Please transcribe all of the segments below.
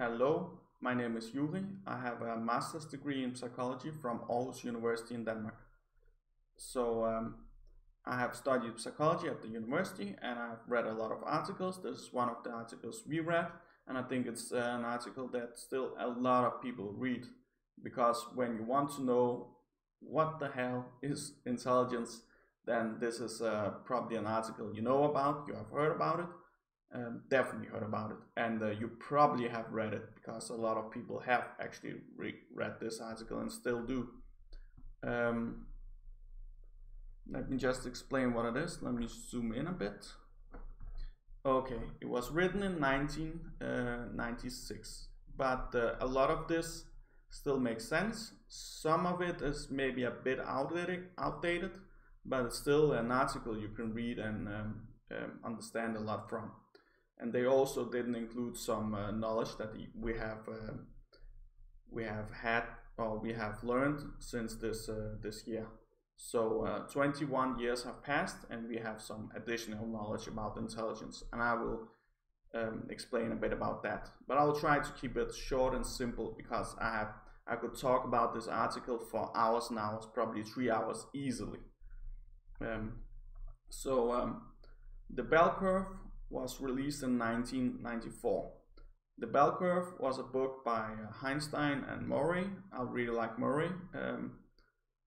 Hello, my name is Yuri. I have a master's degree in psychology from Aarhus University in Denmark. So um, I have studied psychology at the university and I've read a lot of articles. This is one of the articles we read, and I think it's an article that still a lot of people read because when you want to know what the hell is intelligence, then this is uh, probably an article you know about, you have heard about it, um, definitely heard about it, and uh, you probably have read it because a lot of people have actually re read this article and still do. Um, let me just explain what it is. Let me zoom in a bit. Okay, it was written in 1996, uh, but uh, a lot of this still makes sense. Some of it is maybe a bit outdated, outdated but it's still an article you can read and um, um, understand a lot from. And they also didn't include some uh, knowledge that we have uh, we have had or we have learned since this uh, this year. So uh, 21 years have passed, and we have some additional knowledge about intelligence, and I will um, explain a bit about that. But I will try to keep it short and simple because I have I could talk about this article for hours and hours, probably three hours easily. Um, so um, the bell curve was released in 1994. The Bell Curve was a book by uh, Herrnstein and Murray. I really like Murray. Um,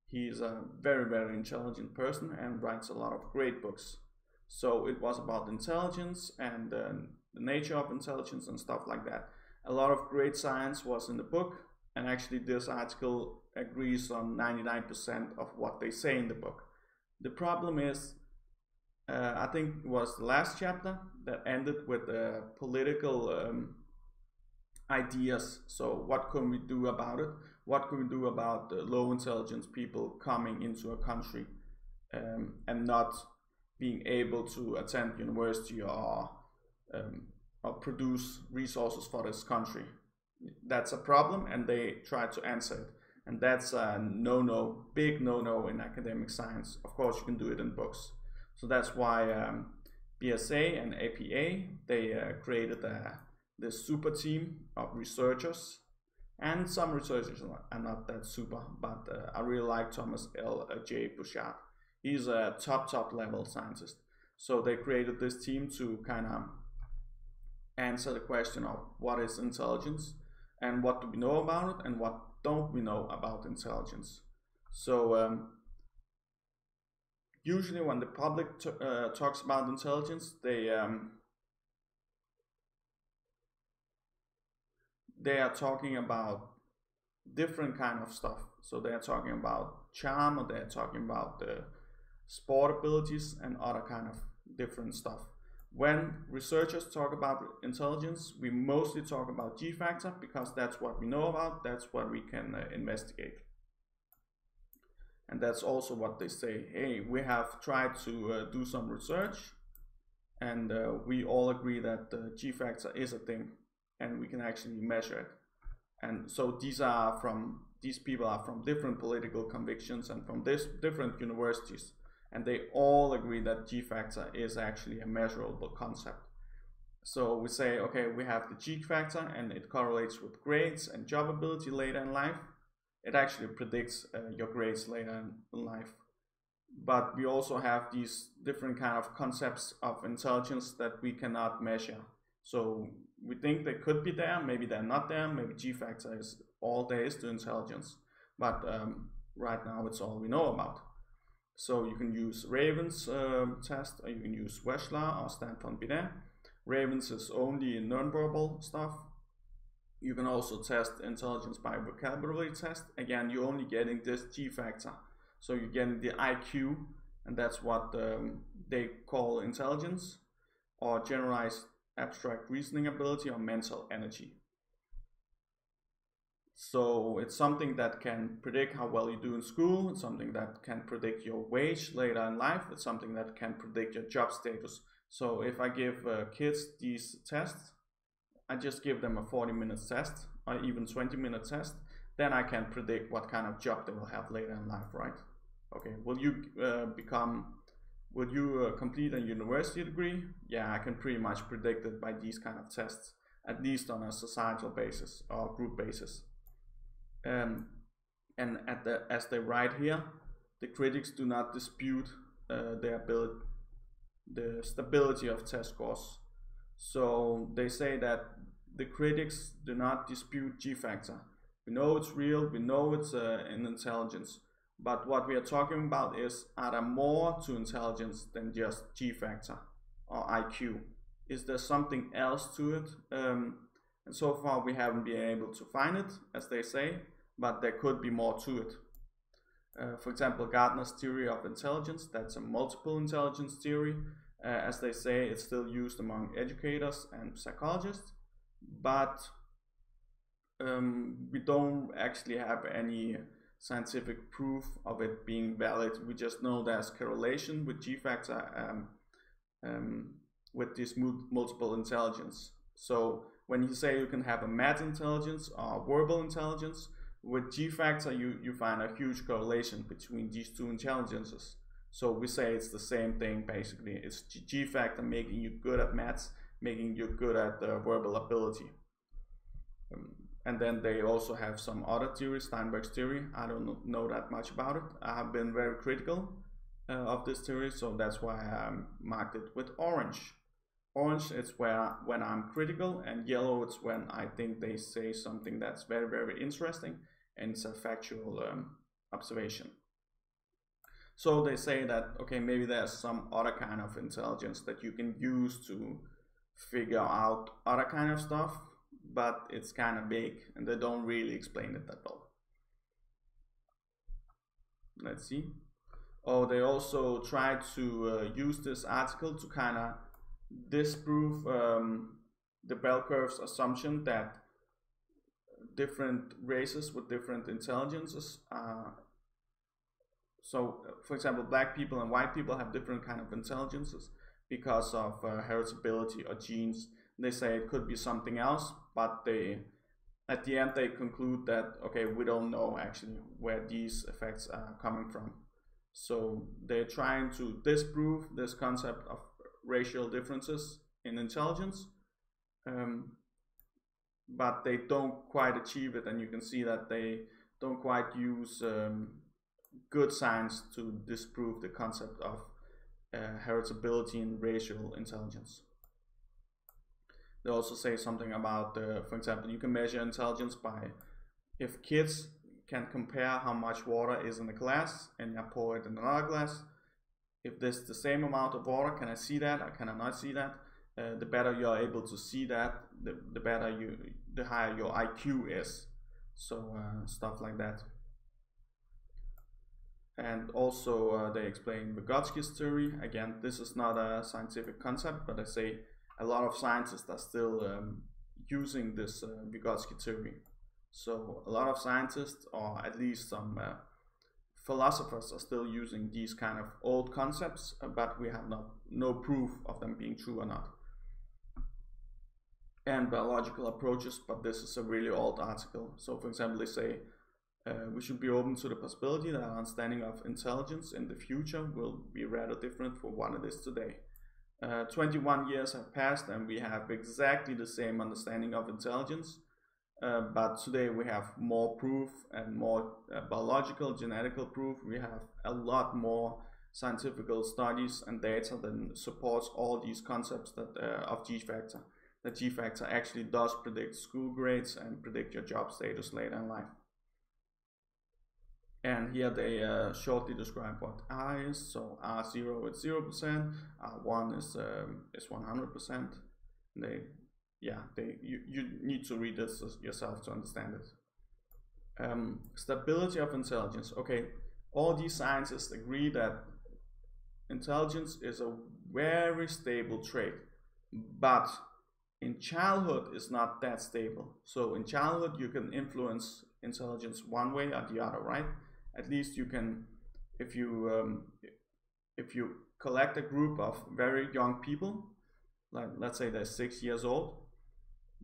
he's a very, very intelligent person and writes a lot of great books. So it was about intelligence and uh, the nature of intelligence and stuff like that. A lot of great science was in the book, and actually, this article agrees on 99% of what they say in the book. The problem is, uh, I think it was the last chapter that ended with uh, political um, ideas. So, what can we do about it? What can we do about the low intelligence people coming into a country um, and not being able to attend university or um, or produce resources for this country? That's a problem, and they try to answer it and that's a no-no, big no-no in academic science. Of course, you can do it in books. So that's why um, BSA and APA, they uh, created a, this super team of researchers and some researchers are not that super, but uh, I really like Thomas L. J. Uh, Bouchard. He's a top, top level scientist. So they created this team to kind of answer the question of what is intelligence and what do we know about it and what don't we know about intelligence? So um, usually when the public uh, talks about intelligence, they um, they are talking about different kind of stuff. So they are talking about charm, or they are talking about the sport abilities and other kind of different stuff. When researchers talk about intelligence, we mostly talk about G factor because that's what we know about, that's what we can uh, investigate. And that's also what they say, hey, we have tried to uh, do some research and uh, we all agree that the G factor is a thing and we can actually measure it. And so these are from, these people are from different political convictions and from this different universities and they all agree that G factor is actually a measurable concept. So we say, okay, we have the G factor and it correlates with grades and job ability later in life. It actually predicts uh, your grades later in life. But we also have these different kind of concepts of intelligence that we cannot measure. So we think they could be there, maybe they're not there, maybe G factor is all there is to intelligence. But um, right now it's all we know about. So you can use Raven's um, test, or you can use Wechsler or Stanford Binet. Raven's is only nonverbal stuff. You can also test intelligence by vocabulary test. Again, you're only getting this G factor. So you're getting the IQ, and that's what um, they call intelligence, or generalized abstract reasoning ability, or mental energy. So it's something that can predict how well you do in school. It's something that can predict your wage later in life. It's something that can predict your job status. So if I give uh, kids these tests, I just give them a 40 minute test or even 20 minute test, then I can predict what kind of job they will have later in life, right? Okay, will you uh, become, will you uh, complete a university degree? Yeah, I can pretty much predict it by these kind of tests. at least on a societal basis or group basis. Um, and at the, as they write here, the critics do not dispute uh, the ability, the stability of test scores. So they say that the critics do not dispute G factor. We know it's real, we know it's uh, an intelligence, but what we are talking about is are there more to intelligence than just G factor or IQ? Is there something else to it? Um, and so far we haven't been able to find it, as they say, but there could be more to it. Uh, for example, Gardner's theory of intelligence, that's a multiple intelligence theory. Uh, as they say, it's still used among educators and psychologists, but um, we don't actually have any scientific proof of it being valid. We just know there's correlation with G factor um, um, with this multiple intelligence. So when you say you can have a math intelligence or verbal intelligence, with G factor you, you find a huge correlation between these two intelligences. So we say it's the same thing basically. It's G factor making you good at maths, making you good at the verbal ability. Um, and then they also have some other theories, Sternberg's theory. I don't know that much about it. I have been very critical uh, of this theory, so that's why I marked it with orange. Orange is where when I'm critical, and yellow is when I think they say something that's very, very interesting, and it's a factual um, observation. So they say that, okay, maybe there's some other kind of intelligence that you can use to figure out other kind of stuff but it's kind of big and they don't really explain it that well. Let's see. Oh, they also tried to uh, use this article to kind of disprove um, the bell curve's assumption that different races with different intelligences. Uh, so, for example, black people and white people have different kind of intelligences because of uh, heritability or genes. They say it could be something else, but they at the end they conclude that okay we don't know actually where these effects are coming from so they're trying to disprove this concept of racial differences in intelligence um, but they don't quite achieve it and you can see that they don't quite use um, good science to disprove the concept of uh, heritability in racial intelligence they also say something about, uh, for example, you can measure intelligence by if kids can compare how much water is in a glass and I pour it in another glass. If there's the same amount of water, can I see that or can I not see that? Uh, the better you're able to see that, the, the better you, the higher your IQ is. So uh, stuff like that. And also uh, they explain Vygotsky's theory. Again, this is not a scientific concept, but I say a lot of scientists are still um, using this uh, Vygotsky theory. So a lot of scientists, or at least some uh, philosophers, are still using these kind of old concepts, uh, but we have not no proof of them being true or not. And biological approaches, but this is a really old article. So, for example, they say uh, we should be open to the possibility that our understanding of intelligence in the future will be rather different from what it is today. Uh, 21 years have passed and we have exactly the same understanding of intelligence. Uh, but today we have more proof and more uh, biological, genetical proof. We have a lot more scientific studies and data that supports all these concepts that uh, of G factor. The G factor actually does predict school grades and predict your job status later in life. And here they uh, shortly describe what R is. So R0 is 0%, R1 is um, is 100%. They, yeah, they you, you need to read this yourself to understand it. Um, stability of intelligence. Okay, all these scientists agree that intelligence is a very stable trait, but in childhood it's not that stable. So in childhood you can influence intelligence one way or the other, right? At least you can if you um, if you collect a group of very young people like let's say they're six years old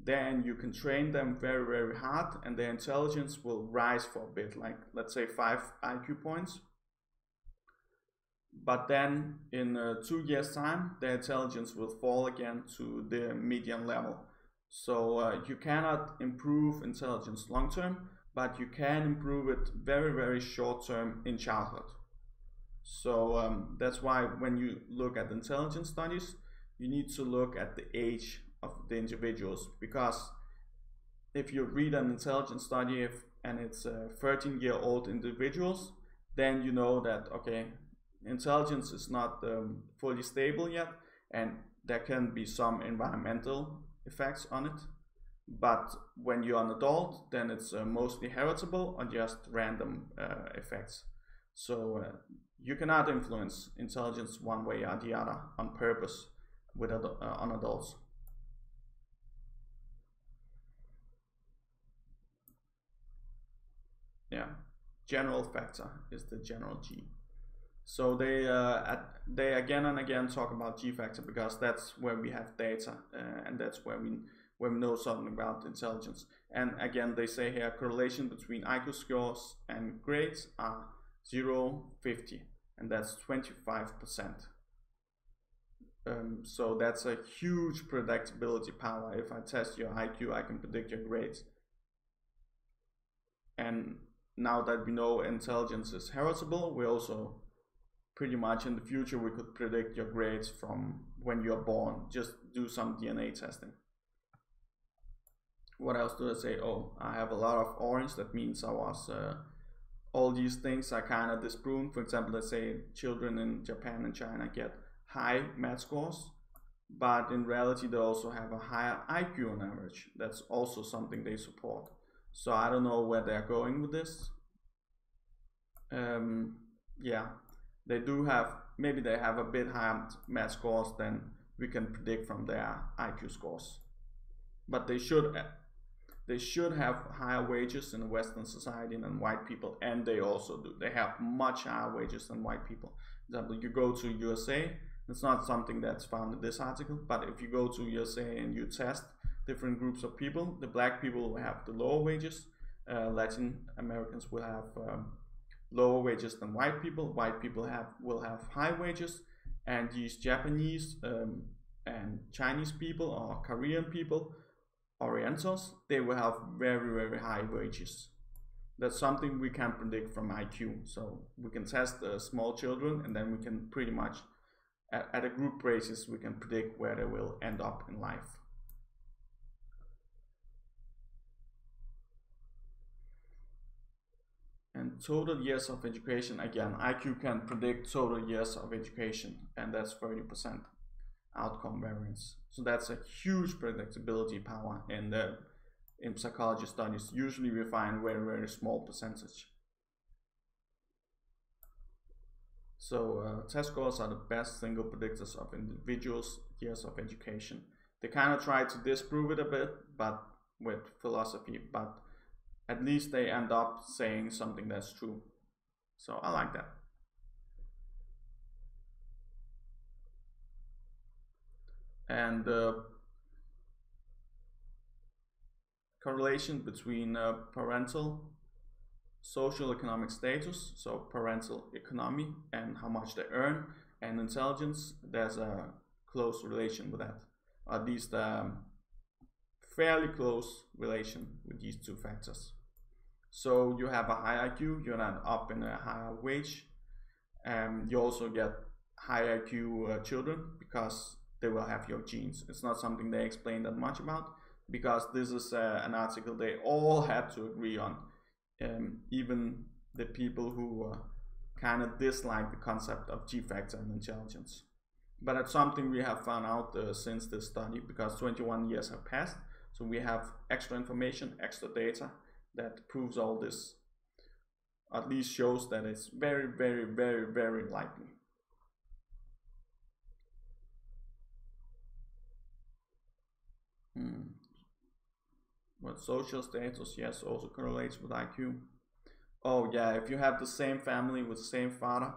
then you can train them very very hard and their intelligence will rise for a bit like let's say five iq points. But then in uh, two years time their intelligence will fall again to the median level. So uh, you cannot improve intelligence long term, but you can improve it very, very short term in childhood. So um, that's why when you look at intelligence studies, you need to look at the age of the individuals because if you read an intelligence study if, and it's uh, 13 year old individuals, then you know that okay, intelligence is not um, fully stable yet, and there can be some environmental effects on it. But when you're an adult, then it's uh, mostly heritable or just random uh, effects. So uh, you cannot influence intelligence one way or the other on purpose with ad uh, on adults. Yeah, general factor is the general G. So they uh, they again and again talk about G factor because that's where we have data uh, and that's where we we know something about intelligence. And again, they say here correlation between IQ scores and grades are 0, 50, and that's 25%. Um, so that's a huge predictability power. If I test your IQ, I can predict your grades. And now that we know intelligence is heritable, we also pretty much in the future we could predict your grades from when you're born. Just do some DNA testing. What else do I say? Oh, I have a lot of orange. That means I was uh, all these things are kind of disproven. For example, let's say children in Japan and China get high math scores, but in reality they also have a higher IQ on average. That's also something they support. So I don't know where they're going with this. Um, yeah, they do have maybe they have a bit higher math scores than we can predict from their IQ scores. But they should they should have higher wages in Western society than white people, and they also do. They have much higher wages than white people. For example, you go to USA, it's not something that's found in this article, but if you go to USA and you test different groups of people, the black people will have the lower wages, uh, Latin Americans will have um, lower wages than white people. White people have will have high wages, and these Japanese um, and Chinese people or Korean people, Orientals, they will have very very high wages. That's something we can predict from IQ. So we can test uh, small children, and then we can pretty much, at, at a group basis, we can predict where they will end up in life. And total years of education, again, IQ can predict total years of education, and that's 30% outcome variance. So that's a huge predictability power in the in psychology studies. Usually we find very, very small percentage. So uh, test scores are the best single predictors of individuals' years of education. They kind of try to disprove it a bit, but with philosophy, but at least they end up saying something that's true. So I like that. And the uh, correlation between uh, parental social economic status, so parental economy and how much they earn, and intelligence, there's a close relation with that. At least um, fairly close relation with these two factors. So you have a high IQ, you end up in a higher wage. and you also get high IQ uh, children because they will have your genes. It's not something they explain that much about because this is uh, an article they all had to agree on. Um, even the people who uh, kind of dislike the concept of G factor and intelligence. But it's something we have found out uh, since this study because 21 years have passed. So we have extra information, extra data, that proves all this. At least shows that it's very, very, very, very likely. Hmm. But social status, yes, also correlates with IQ. Oh yeah, if you have the same family with the same father,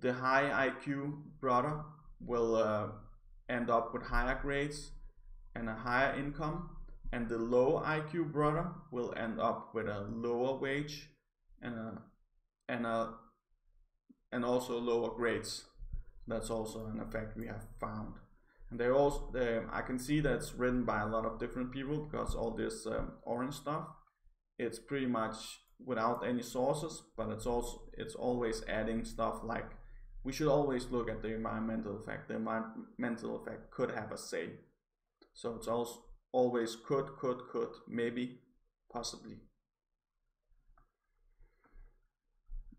the high IQ brother will uh, end up with higher grades and a higher income and the low IQ brother will end up with a lower wage and a and a and also lower grades. That's also an effect we have found. And they also, they, I can see that it's written by a lot of different people because all this um, orange stuff, it's pretty much without any sources, but it's also it's always adding stuff like we should always look at the environmental effect. The environmental effect could have a say. So it's also always could, could, could, maybe, possibly.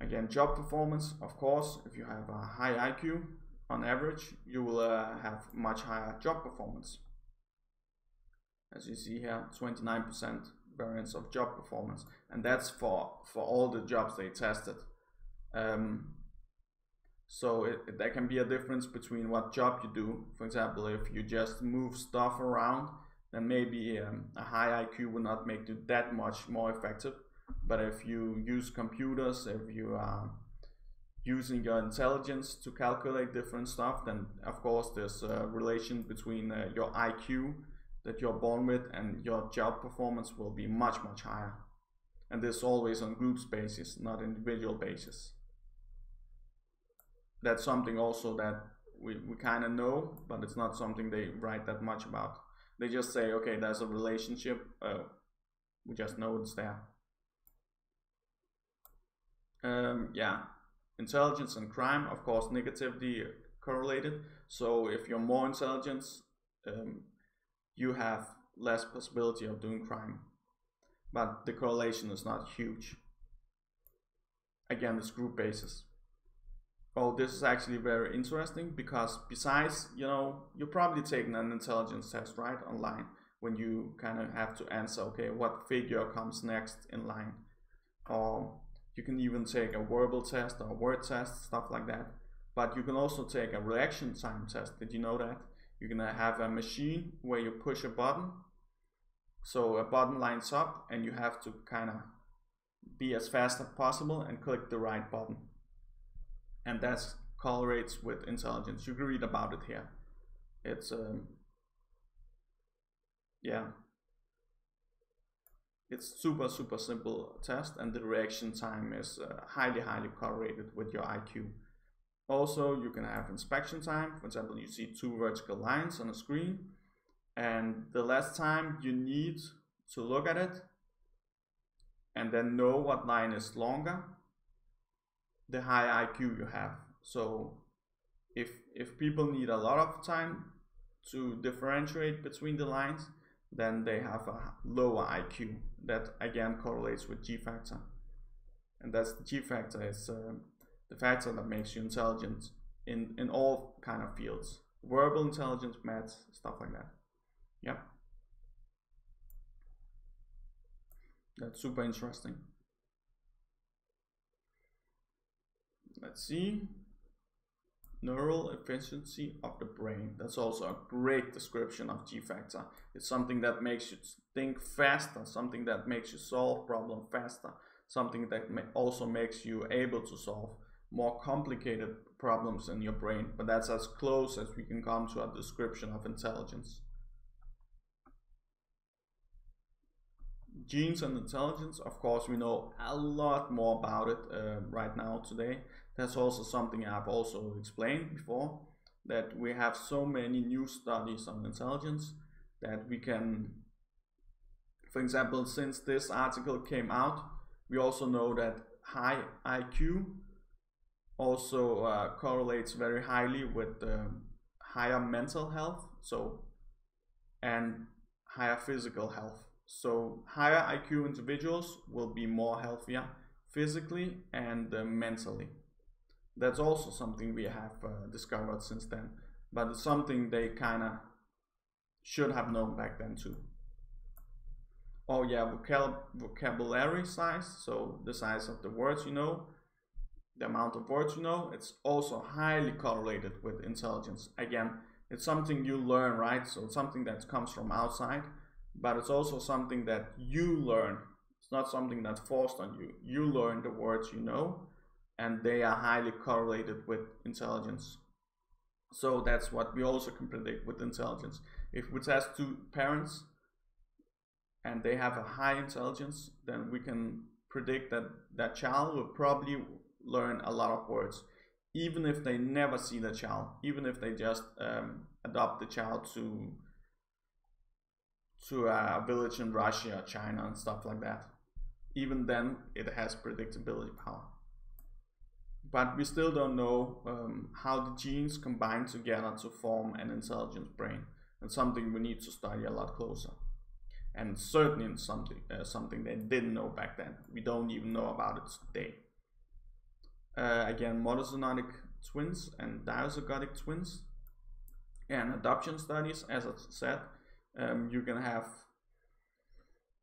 Again, job performance, of course, if you have a high IQ, on average, you will uh, have much higher job performance. As you see here, 29% variance of job performance. And that's for, for all the jobs they tested. Um, so it, there can be a difference between what job you do. For example, if you just move stuff around, then maybe um, a high IQ will not make you that much more effective. But if you use computers, if you are using your intelligence to calculate different stuff, then of course there's a relation between uh, your IQ that you're born with and your job performance will be much, much higher. And this always on groups basis, not individual basis that's something also that we, we kind of know, but it's not something they write that much about. They just say, okay, there's a relationship. Uh, we just know it's there. Um, yeah, intelligence and crime, of course, negatively correlated. So if you're more intelligent, um, you have less possibility of doing crime. But the correlation is not huge. Again, it's group basis oh, this is actually very interesting because besides, you know, you're probably taking an intelligence test, right, online when you kind of have to answer, okay, what figure comes next in line. Or you can even take a verbal test or word test, stuff like that. But you can also take a reaction time test. Did you know that? You're gonna have a machine where you push a button. So a button lines up and you have to kind of be as fast as possible and click the right button and that correlates with intelligence. You can read about it here. It's um, yeah, it's super super simple test, and the reaction time is uh, highly highly correlated with your IQ. Also, you can have inspection time. For example, you see two vertical lines on a screen, and the less time you need to look at it, and then know what line is longer, the high IQ you have. So if if people need a lot of time to differentiate between the lines, then they have a lower IQ. That again correlates with G factor, and that's the G factor is uh, the factor that makes you intelligent in in all kind of fields, verbal intelligence, maths, stuff like that. Yeah, that's super interesting. let's see neural efficiency of the brain. That's also a great description of g-factor. It's something that makes you think faster something that makes you solve problem faster something that also makes you able to solve more complicated problems in your brain. But that's as close as we can come to a description of intelligence. Genes and intelligence of course we know a lot more about it uh, right now today that's also something I've also explained before, that we have so many new studies on intelligence that we can, for example, since this article came out, we also know that high IQ also uh, correlates very highly with uh, higher mental health so and higher physical health. So higher IQ individuals will be more healthier physically and uh, mentally that's also something we have uh, discovered since then, but it's something they kind of should have known back then too. Oh yeah, vocab vocabulary size, so the size of the words you know, the amount of words you know, it's also highly correlated with intelligence. Again, it's something you learn, right? So it's something that comes from outside, but it's also something that you learn. It's not something that's forced on you. You learn the words you know, and they are highly correlated with intelligence. So that's what we also can predict with intelligence. If we test two parents and they have a high intelligence, then we can predict that that child will probably learn a lot of words, even if they never see the child, even if they just um, adopt the child to to a village in Russia, China, and stuff like that. Even then, it has predictability power. But we still don't know um, how the genes combine together to form an intelligent brain. and something we need to study a lot closer. And certainly something, uh, something they didn't know back then. We don't even know about it today. Uh, again, monozygotic twins and diazygotic twins. And adoption studies, as I said, um, you can have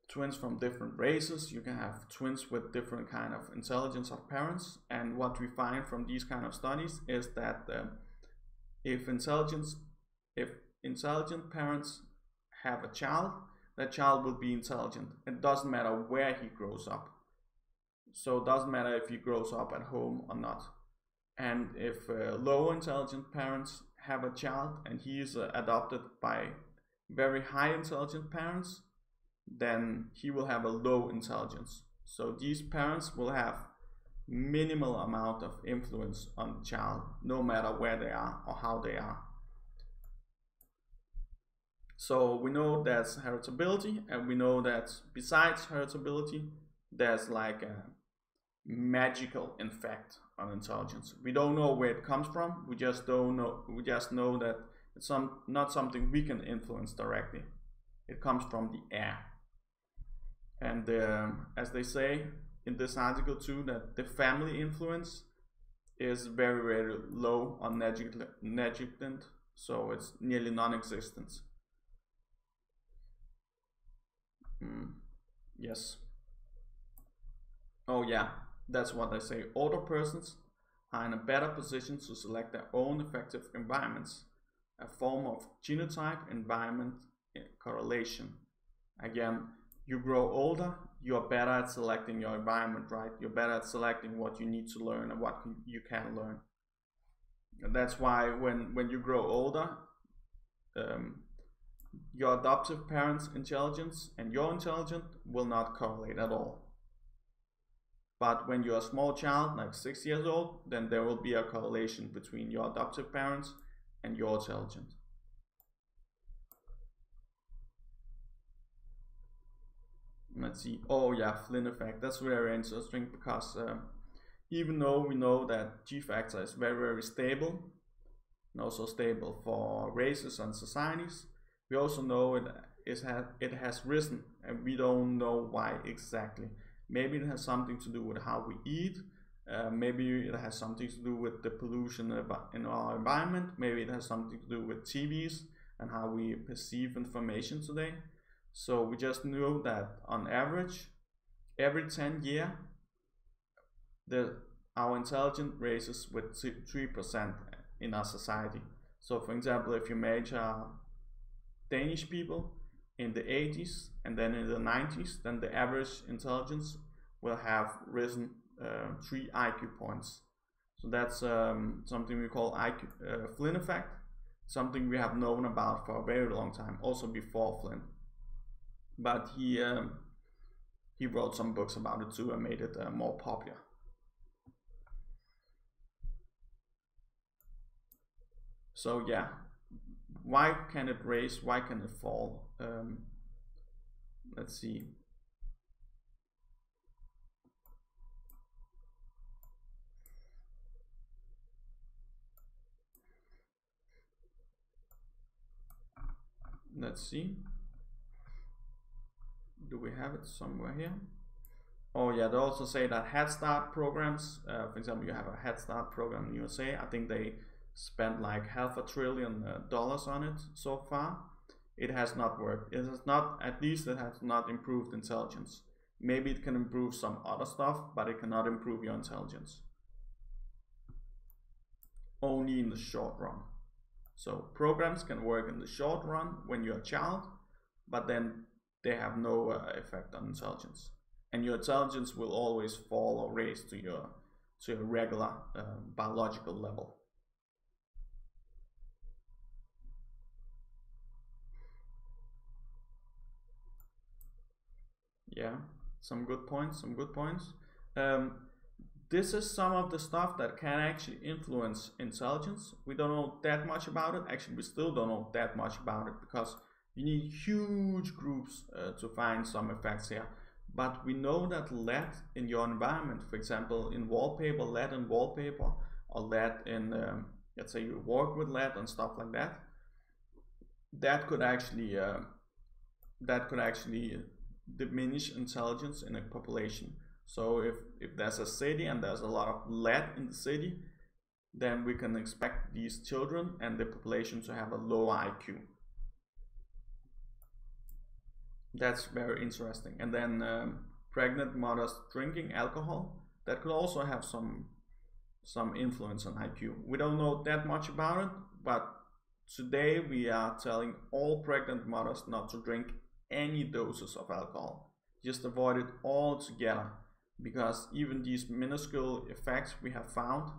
twins from different races. You can have twins with different kind of intelligence of parents. And what we find from these kind of studies is that um, if intelligence if intelligent parents have a child that child will be intelligent. It doesn't matter where he grows up. So it doesn't matter if he grows up at home or not. And if uh, low intelligent parents have a child and he is uh, adopted by very high intelligent parents, then he will have a low intelligence. So these parents will have minimal amount of influence on the child, no matter where they are or how they are. So we know there's heritability, and we know that besides heritability, there's like a magical effect on intelligence. We don't know where it comes from. We just don't know. We just know that it's some, not something we can influence directly. It comes from the air. And um, as they say in this article too, that the family influence is very, very low on negligent, so it's nearly non-existent. Mm, yes. Oh yeah, that's what I say. Older persons are in a better position to select their own effective environments a form of genotype environment eh, correlation. Again, you grow older, you're better at selecting your environment, right? You're better at selecting what you need to learn and what you can learn. And that's why when, when you grow older, um, your adoptive parents' intelligence and your intelligence will not correlate at all. But when you're a small child, like six years old, then there will be a correlation between your adoptive parents and you're intelligent. Let's see. Oh yeah, Flynn effect. That's very interesting because uh, even though we know that G factor is very very stable, and also stable for races and societies, we also know it is has it has risen, and we don't know why exactly. Maybe it has something to do with how we eat, uh, maybe it has something to do with the pollution in our environment. Maybe it has something to do with TVs and how we perceive information today. So we just know that on average, every 10 year, the our intelligence raises with 3% in our society. So for example, if you measure Danish people in the 80s and then in the 90s, then the average intelligence will have risen uh, three IQ points. So that's um, something we call IQ, uh, Flynn effect, something we have known about for a very long time, also before Flynn. But he um, he wrote some books about it too and made it uh, more popular. So yeah, why can it raise? Why can it fall? Um, let's see. let's see do we have it somewhere here? Oh yeah they also say that head start programs uh, for example you have a head start program in usa i think they spent like half a trillion uh, dollars on it so far. It has not worked. It has not at least it has not improved intelligence. Maybe it can improve some other stuff but it cannot improve your intelligence. Only in the short run. So programs can work in the short run when you're a child, but then they have no uh, effect on intelligence. And your intelligence will always fall or raise to your to your regular uh, biological level. Yeah, some good points, some good points. Um, this is some of the stuff that can actually influence intelligence. We don't know that much about it. Actually, we still don't know that much about it because you need huge groups uh, to find some effects here. But we know that lead in your environment, for example, in wallpaper, lead in wallpaper, or lead in, um, let's say you work with lead and stuff like that, that could actually, uh, that could actually diminish intelligence in a population. So if, if there's a city and there's a lot of lead in the city, then we can expect these children and the population to have a low IQ. That's very interesting. And then um, pregnant mothers drinking alcohol, that could also have some some influence on IQ. We don't know that much about it, but today we are telling all pregnant mothers not to drink any doses of alcohol. Just avoid it altogether because even these minuscule effects we have found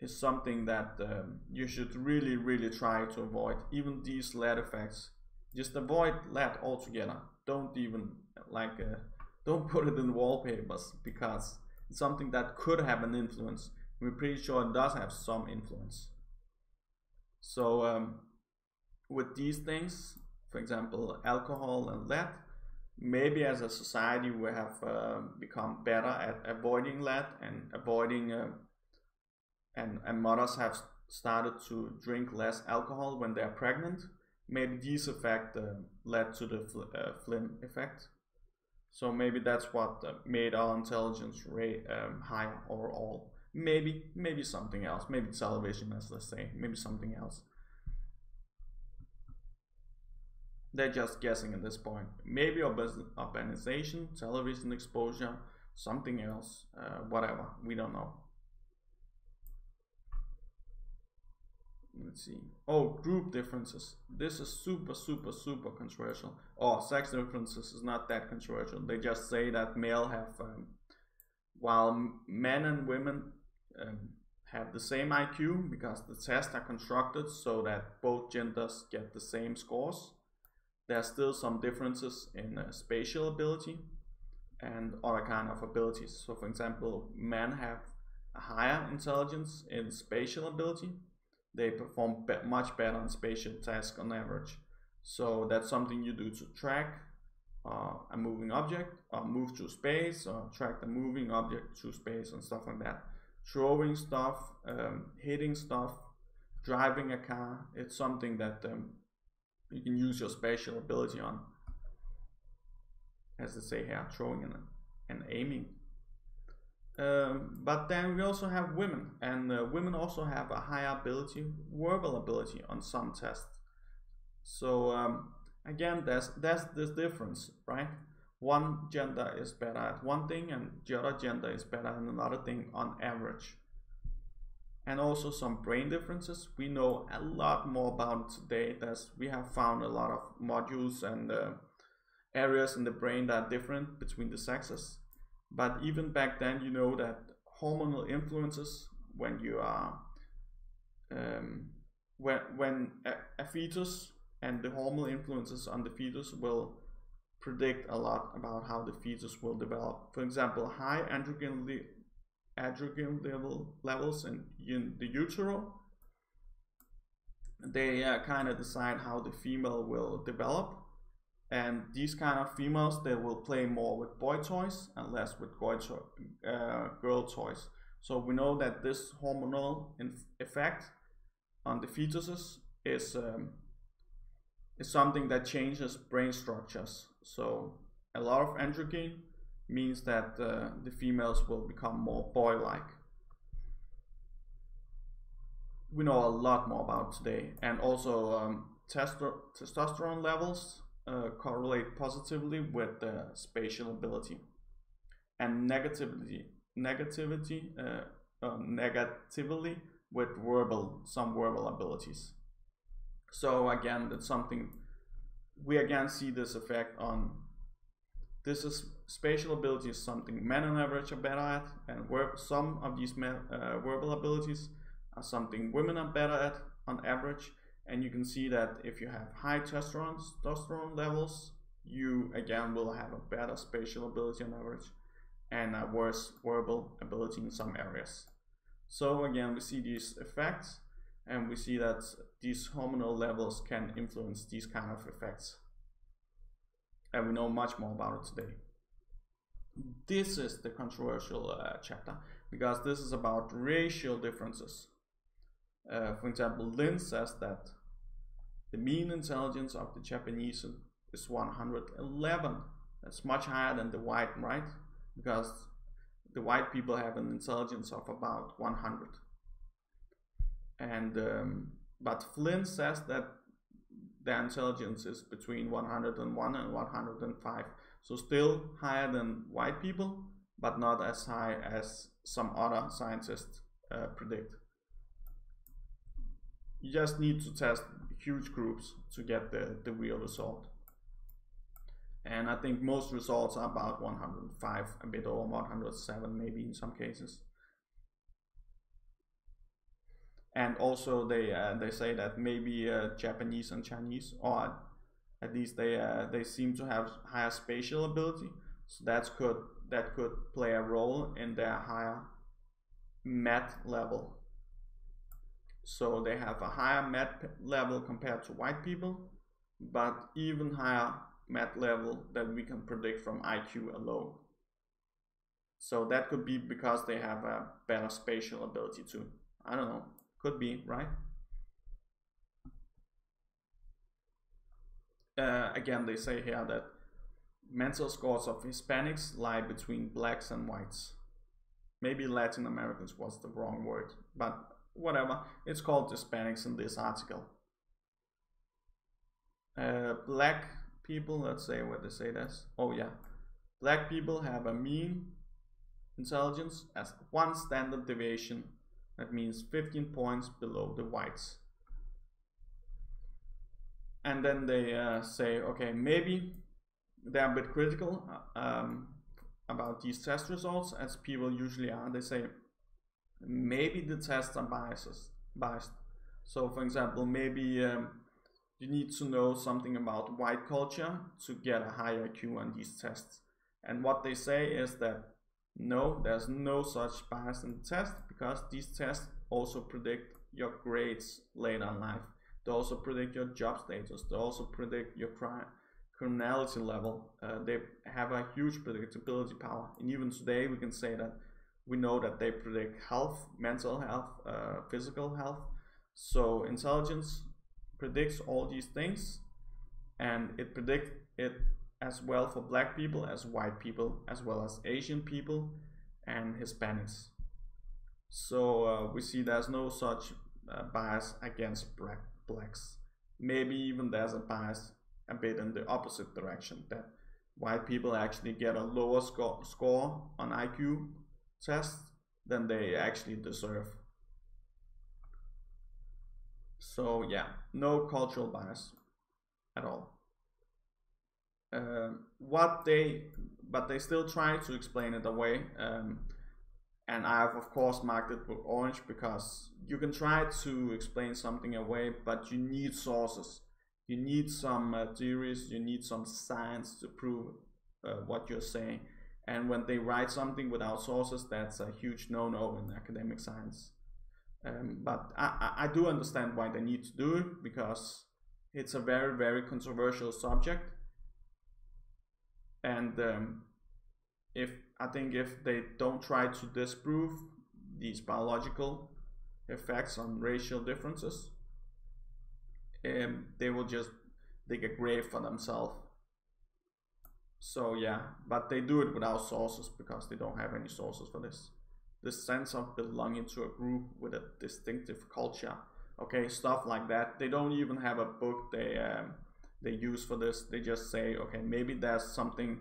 is something that um, you should really really try to avoid even these lead effects just avoid lead altogether. Don't even like uh, don't put it in wallpapers because it's something that could have an influence. We're pretty sure it does have some influence. So um, with these things for example alcohol and lead, maybe as a society we have uh, become better at avoiding lead and avoiding uh, and, and mothers have started to drink less alcohol when they're pregnant maybe this effect uh, led to the fl uh, Flynn effect so maybe that's what uh, made our intelligence rate um, higher overall maybe maybe something else maybe television as let's say maybe something else They're just guessing at this point. Maybe urbanization, television exposure, something else, uh, whatever. We don't know. Let's see. Oh, group differences. This is super, super, super controversial. Oh, sex differences is not that controversial. They just say that male have, um, while men and women um, have the same IQ because the tests are constructed so that both genders get the same scores there are still some differences in uh, spatial ability and other kind of abilities. So for example, men have a higher intelligence in spatial ability. They perform be much better on spatial tasks on average. So that's something you do to track uh, a moving object or move through space or track the moving object through space and stuff like that. Throwing stuff, um, hitting stuff, driving a car, it's something that um, you can use your spatial ability on. As they say here, throwing and, and aiming. Um, but then we also have women, and uh, women also have a higher ability, verbal ability on some tests. So um, again, there's there's this difference, right? One gender is better at one thing, and the other gender is better at another thing on average and also some brain differences. We know a lot more about today as we have found a lot of modules and uh, areas in the brain that are different between the sexes. But even back then, you know that hormonal influences when you are um, when when a, a fetus and the hormonal influences on the fetus will predict a lot about how the fetus will develop. For example, high androgen androgen level levels in, in the utero. They uh, kind of decide how the female will develop. And these kind of females, they will play more with boy toys and less with to uh, girl toys. So we know that this hormonal effect on the fetuses is um, is something that changes brain structures. So a lot of androgen means that uh, the females will become more boy-like. We know a lot more about today, and also um, testosterone levels uh, correlate positively with the spatial ability, and negativity negativity uh, um, negatively with verbal some verbal abilities. So again, that's something we again see this effect on this is spatial ability is something men on average are better at, and some of these men, uh, verbal abilities are something women are better at on average. And you can see that if you have high testosterone, levels, you again will have a better spatial ability on average. and a worse verbal ability in some areas. So again, we see these effects and we see that these hormonal levels can influence these kind of effects. And we know much more about it today. This is the controversial uh, chapter because this is about racial differences. Uh, for example, Lynn says that the mean intelligence of the Japanese is 111. That's much higher than the white, right? Because the white people have an intelligence of about 100 and um, but Flynn says that the intelligence is between 101 and 105 so still higher than white people but not as high as some other scientists uh, predict you just need to test huge groups to get the, the real result. And I think most results are about 105 a bit over 107 maybe in some cases. And also they uh, they say that maybe uh, Japanese and Chinese, or at least they uh, they seem to have higher spatial ability, so that could that could play a role in their higher math level. So they have a higher math level compared to white people, but even higher math level that we can predict from IQ alone. So that could be because they have a better spatial ability too. I don't know. Could be, right? Uh, again, they say here that mental scores of Hispanics lie between blacks and whites. Maybe Latin Americans was the wrong word, but whatever. It's called Hispanics in this article. Uh, black people, let's say what they say this. Oh yeah, black people have a mean intelligence as one standard deviation that means 15 points below the whites. And then they uh, say, okay, maybe they're a bit critical uh, um, about these test results, as people usually are. They say, maybe the tests are biases, biased. So, for example, maybe um, you need to know something about white culture to get a higher IQ on these tests. And what they say is that no, there's no such bias in the test because these tests also predict your grades later in life. They also predict your job status. They also predict your crime criminality level. Uh, they have a huge predictability power. And even today, we can say that we know that they predict health, mental health, uh, physical health. So intelligence predicts all these things, and it predicts it as well for black people as white people, as well as Asian people and Hispanics. So uh, we see there's no such uh, bias against black blacks. Maybe even there's a bias a bit in the opposite direction that white people actually get a lower score, score on IQ tests than they actually deserve. So yeah, no cultural bias at all. Um, what they but they still try to explain it away um, and I've of course marked it with orange because you can try to explain something away but you need sources you need some uh, theories you need some science to prove uh, what you're saying and when they write something without sources that's a huge no-no in academic science um, but I, I do understand why they need to do it because it's a very very controversial subject and um, if I think if they don't try to disprove these biological effects on racial differences, um, they will just dig a grave for themselves. So yeah, but they do it without sources because they don't have any sources for this. The sense of belonging to a group with a distinctive culture, okay, stuff like that. They don't even have a book they um, they use for this. They just say, okay, maybe there's something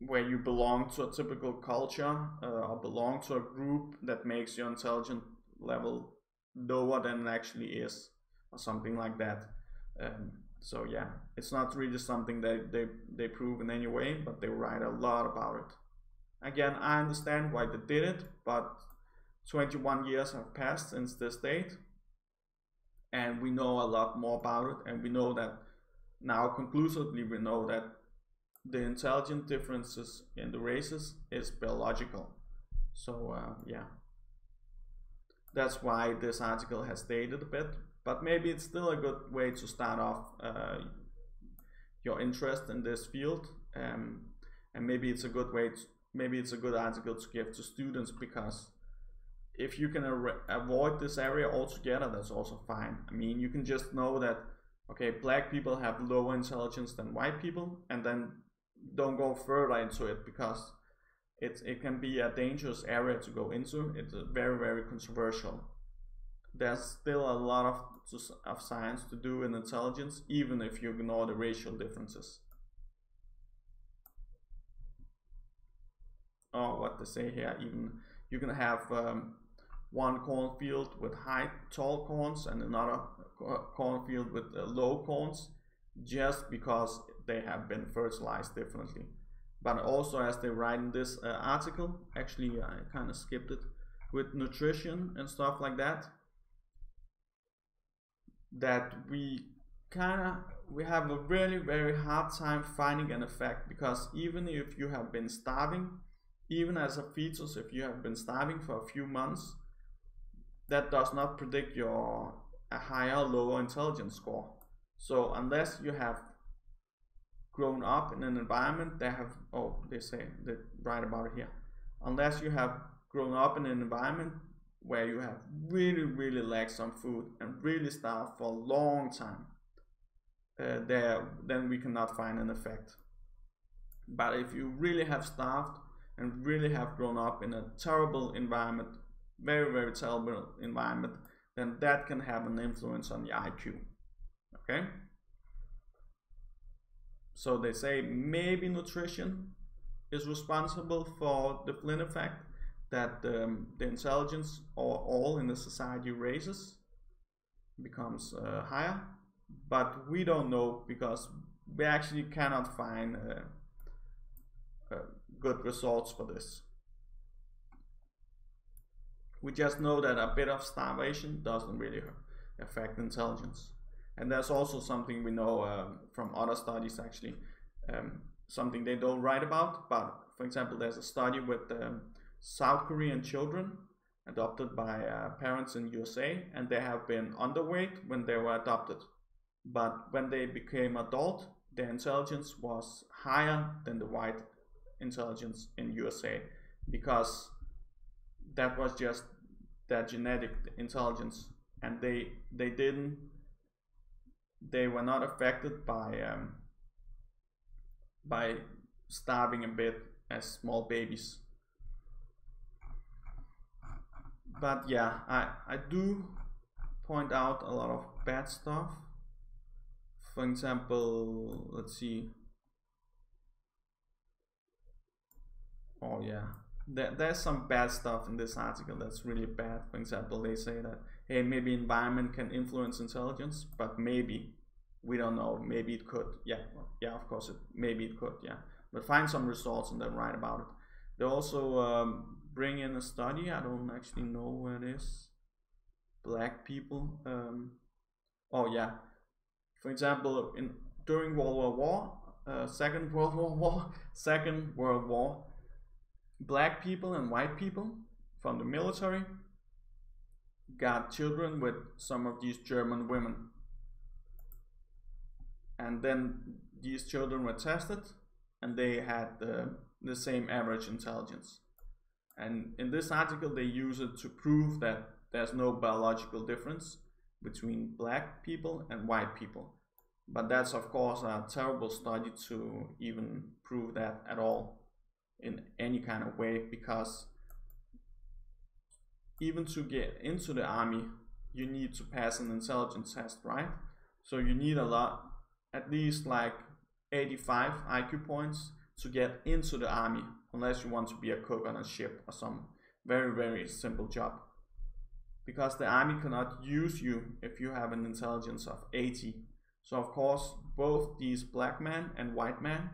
where you belong to a typical culture uh, or belong to a group that makes your intelligence level lower than it actually is, or something like that. Um, so yeah, it's not really something that they, they prove in any way, but they write a lot about it. Again, I understand why they did it, but 21 years have passed since this date, and we know a lot more about it and we know that now conclusively we know that the intelligent differences in the races is biological. So uh, yeah, that's why this article has dated a bit, but maybe it's still a good way to start off uh, your interest in this field, um, and maybe it's a good way. To, maybe it's a good article to give to students because if you can avoid this area altogether, that's also fine. I mean, you can just know that okay, black people have lower intelligence than white people, and then don't go further into it because it, it can be a dangerous area to go into. It's very, very controversial. There's still a lot of, of science to do in intelligence, even if you ignore the racial differences. Oh, what they say here, even you can have um, one cornfield with high, tall corns and another cornfield with uh, low corns just because they have been fertilized differently. But also as they write in this uh, article, actually I kind of skipped it, with nutrition and stuff like that, that we kind of we have a really very hard time finding an effect because even if you have been starving even as a fetus if you have been starving for a few months that does not predict your a higher lower intelligence score. So unless you have grown up in an environment that have oh they say they write about it here. Unless you have grown up in an environment where you have really really lacked some food and really starved for a long time uh, there then we cannot find an effect. But if you really have starved and really have grown up in a terrible environment very very terrible environment then that can have an influence on the IQ okay? So they say maybe nutrition is responsible for the Flynn effect that um, the intelligence or all in the society raises becomes uh, higher but we don't know because we actually cannot find uh, uh, good results for this. We just know that a bit of starvation doesn't really affect intelligence. And there's also something we know um, from other studies actually, um, something they don't write about, but for example, there's a study with um, South Korean children adopted by uh, parents in USA, and they have been underweight when they were adopted. But when they became adult, their intelligence was higher than the white intelligence in USA because that was just their genetic intelligence and they they didn't they were not affected by um, by starving a bit as small babies. But yeah, I, I do point out a lot of bad stuff. For example, let's see. Oh yeah, there, there's some bad stuff in this article that's really bad. For example, they say that hey, maybe environment can influence intelligence, but maybe we don't know. Maybe it could. Yeah, yeah, of course, it maybe it could. Yeah, but find some results and then write about it. They also um, bring in a study. I don't actually know where it is. Black people. Um, oh yeah, for example, in during World War War, uh, Second World War War, Second World War, black people and white people from the military got children with some of these German women. And then these children were tested and they had the, the same average intelligence. And in this article, they use it to prove that there's no biological difference between black people and white people. But that's, of course, a terrible study to even prove that at all in any kind of way because even to get into the army, you need to pass an intelligence test, right? So you need a lot, at least like 85 IQ points to get into the army, unless you want to be a cook on a ship or some very, very simple job. Because the army cannot use you if you have an intelligence of 80. So of course, both these black men and white men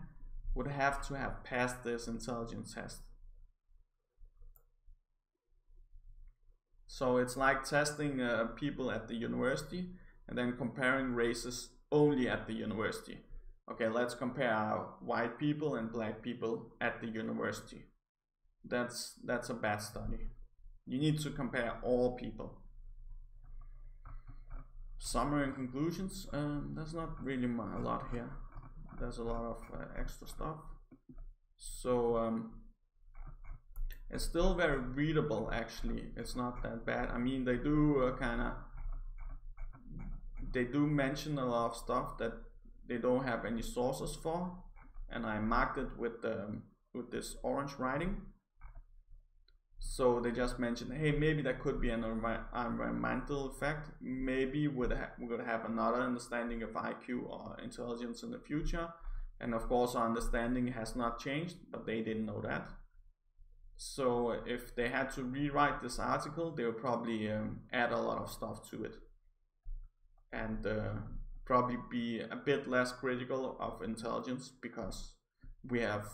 would have to have passed this intelligence test. So it's like testing uh, people at the university and then comparing races only at the university. Okay, let's compare white people and black people at the university. That's that's a bad study. You need to compare all people. Summary and conclusions. Um, there's not really a lot here. There's a lot of uh, extra stuff. So um, it's still very readable. Actually, it's not that bad. I mean, they do uh, kind of they do mention a lot of stuff that they don't have any sources for, and I marked it with um, with this orange writing. So they just mentioned, hey, maybe that could be an environmental effect. Maybe we'd ha we would have another understanding of IQ or intelligence in the future. And of course, our understanding has not changed, but they didn't know that. So if they had to rewrite this article, they would probably um, add a lot of stuff to it. And uh, probably be a bit less critical of intelligence because we have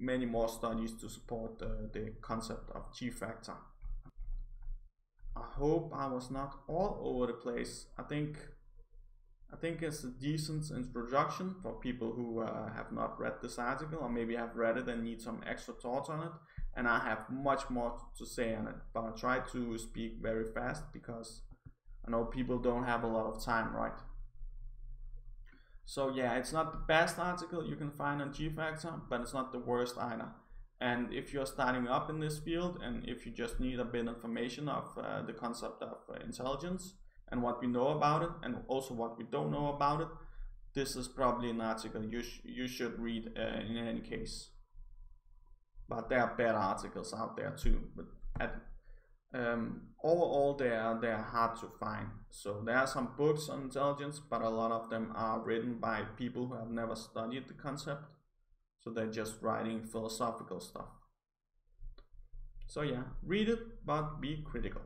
many more studies to support uh, the concept of G factor. I hope I was not all over the place. I think I think it's a decent introduction for people who uh, have not read this article or maybe have read it and need some extra thoughts on it. And I have much more to say on it, but I'll try to speak very fast because I know people don't have a lot of time, right? So yeah, it's not the best article you can find on G-Factor, but it's not the worst either. And if you're starting up in this field, and if you just need a bit of information of uh, the concept of uh, intelligence and what we know about it, and also what we don't know about it, this is probably an article you sh you should read uh, in any case. But there are better articles out there too. But at um, overall they are they are hard to find. So there are some books on intelligence but a lot of them are written by people who have never studied the concept. So they're just writing philosophical stuff. So yeah read it but be critical